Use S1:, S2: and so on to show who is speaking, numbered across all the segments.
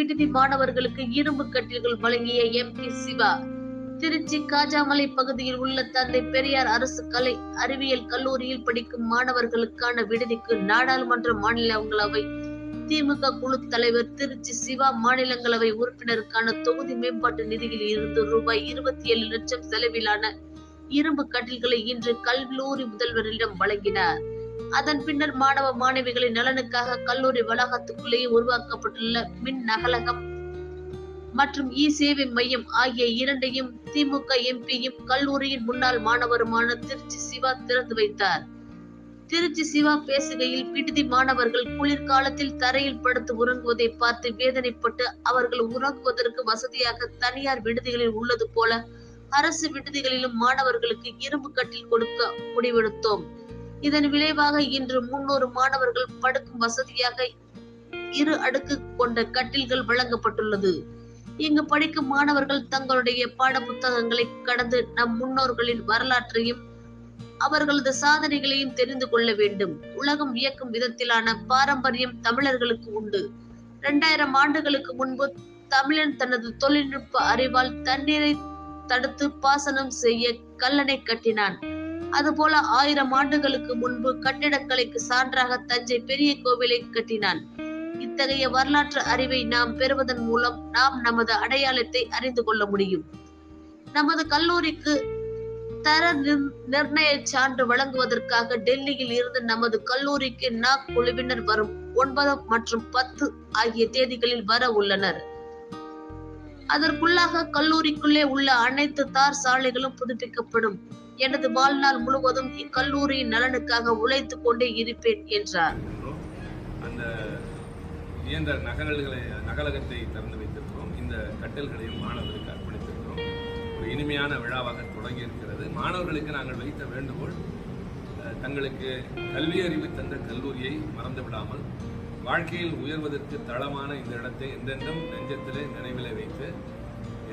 S1: விடுதி மாணவர்களுக்கு இரும்பு கட்டில்கள் வழங்கிய எம் பி சிவா. திருச்சி காஜாமலை பகுதியில் உள்ள தந்தை பெரியார் அரசு கலை அறிவியல் கல்லூரியில் படிக்கும் மாணவர்களுக்கான விடுதிக்கு நாடாளுமன்ற மாநிலங்களவை திமுக குழு தலைவர் திருச்சி சிவா மாநிலங்களவை உறுப்பினருக்கான தொகுதி மேம்பாட்டு நிதியில் இருந்து ரூபாய் இருபத்தி ஏழு லட்சம் செலவிலான இரும்பு கட்டில்களை இன்று கல்லூரி முதல்வரிடம் வழங்கினார். அதன் பின்னர் மாணவ மாணவிகளின் நலனுக்காக கல்லூரி வளாகத்துக்குள்ளேயே உருவாக்கப்பட்டுள்ள மின் நகலகம் மற்றும் இ சேவை மையம் ஆகிய இரண்டையும் திமுக எம்பியும் கல்லூரியின் முன்னாள் மாணவருமான திருச்சி சிவா திறந்து வைத்தார். திருச்சி சிவா பேசுகையில் விடுதி மாணவர்கள் குளிர்காலத்தில் தரையில் படுத்து உறங்குவதை பார்த்து வேதனைப்பட்டு அவர்கள் உறங்குவதற்கு வசதியாக தனியார் விடுதிகளில் உள்ளது போல அரசு விடுதிகளிலும் மாணவர்களுக்கு இரும்பு கட்டில் கொடுக்க முடிவெடுத்தோம். இதன் விளைவாக இன்று முன்னூறு மாணவர்கள் படுக்கும் வசதியாக இரு அடுக்கு கொண்ட கட்டில்கள் வழங்கப்பட்டுள்ளது. இங்கு படிக்கும் மாணவர்கள் தங்களுடைய பாட புத்தகங்களை கடந்து நம் முன்னோர்களின் வரலாற்றையும் அவர்களது சாதனைகளையும் தெரிந்து கொள்ள வேண்டும். உலகம் வியக்கும் விதத்திலான பாரம்பரியம் தமிழர்களுக்கு உண்டு. இரண்டாயிரம் ஆண்டுகளுக்கு முன்பு தமிழன் தனது தொழில்நுட்ப அறிவால் தண்ணீரை தடுத்து பாசனம் செய்ய கல்லணை கட்டினான். அதுபோல ஆயிரம் ஆண்டுகளுக்கு முன்பு கட்டிடக்கலைக்கு சான்றாக தஞ்சை பெரிய கோவிலை கட்டினான். இத்தகைய வரலாற்று அறிவை நாம் பெறுவதன் மூலம் நாம் நமது அடையாளத்தை அறிந்து கொள்ள முடியும். நமது கல்லூரிக்கு தர நிர்- நிர்ணய சான்று வழங்குவதற்காக டெல்லியில் இருந்து நமது கல்லூரிக்கு நாக் குழுவினர் வரும் ஒன்பது மற்றும் பத்து ஆகிய தேதிகளில் வர உள்ளனர். அதற்குள்ளாக கல்லூரிக்குள்ளே உள்ள அனைத்து தார் சாலைகளும் புதுப்பிக்கப்படும். எனது வாழ்நாள் முழுவதும் இக்கல்லூரியின் நலனுக்காக உழைத்துக் கொண்டே இருப்பேன் என்றார்.
S2: அந்த இயந்திர நகல்களை நகலகத்தை திறந்து வைத்திருக்கிறோம். இந்த கட்டல்களையும் மாணவர்களுக்கு அர்ப்பணித்திருக்கிறோம். ஒரு இனிமையான விழாவாக தொடங்கி இருக்கிறது. மாணவர்களுக்கு நாங்கள் வைத்த வேண்டுகோள் தங்களுக்கு கல்வி அறிவு தந்த கல்லூரியை மறந்து விடாமல் வாழ்க்கையில் உயர்வதற்கு தளமான இந்த இடத்தை எந்தென்றும் நெஞ்சத்திலே நினைவிலே வைத்து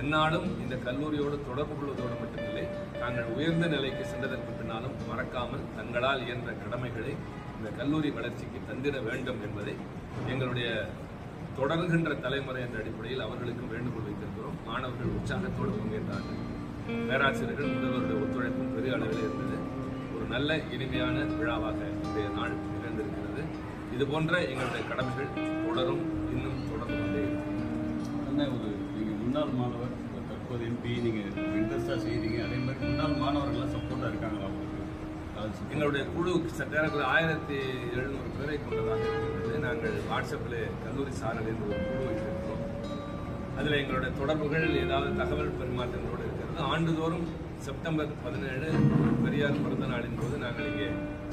S2: எந்நாளும் இந்த கல்லூரியோடு தொடர்பு கொள்வதோடு மட்டுமில்லை தாங்கள் உயர்ந்த நிலைக்கு சென்றதற்கு பின்னாலும் மறக்காமல் தங்களால் இயன்ற கடமைகளை இந்த கல்லூரி வளர்ச்சிக்கு தந்திட வேண்டும் என்பதை எங்களுடைய தொடர்கின்ற தலைமுறை என்ற அடிப்படையில் அவர்களுக்கு வேண்டுகோள் வைத்திருக்கிறோம். மாணவர்கள் உற்சாகத்தோடு பங்கேற்றார்கள். பேராசிரியர்கள் முதல்வருடைய ஒத்துழைப்பும் பெரிய அளவில் இருந்தது. ஒரு நல்ல இனிமையான விழாவாக இன்றைய நாள் இது போன்ற எங்களுடைய கடமைகள் தொடரும் இன்னும் தொடர்ந்து கொண்டே இருக்கும்.
S3: ஒரு நீங்கள் முன்னாள் மாணவர் தற்போது எம்பி நீங்கள் இன்ட்ரெஸ்டாக செய்கிறீங்க அதே மாதிரி முன்னாள் மாணவர்கள்லாம் சப்போர்ட்டாக இருக்காங்களா
S2: எங்களுடைய குழு சற்றேறக்குள்ள ஆயிரத்தி எழுநூறு பேரை கொண்டதாக இருக்கின்றது. நாங்கள் வாட்ஸ்அப்பில் கல்லூரி சாரல் என்று ஒரு குழு வைத்திருக்கிறோம். அதில் எங்களுடைய தொடர்புகள் ஏதாவது தகவல் பரிமாற்றங்களோடு இருக்கிறது. ஆண்டுதோறும் செப்டம்பர் பதினேழு பெரியார் பிறந்த நாளின் போது நாங்கள் இங்கே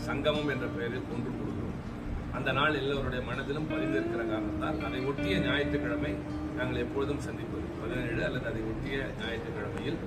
S2: சங்கமம் என்ற பெயரில் ஒன்று கொடுக்கிறோம். அந்த நாள் எல்லோருடைய மனதிலும் பதிந்திருக்கிற காரணத்தால் அதை ஒட்டிய ஞாயிற்றுக்கிழமை நாங்கள் எப்பொழுதும் சந்திப்பது. பதினேழு அல்லது அதை ஒட்டிய ஞாயிற்றுக்கிழமையில்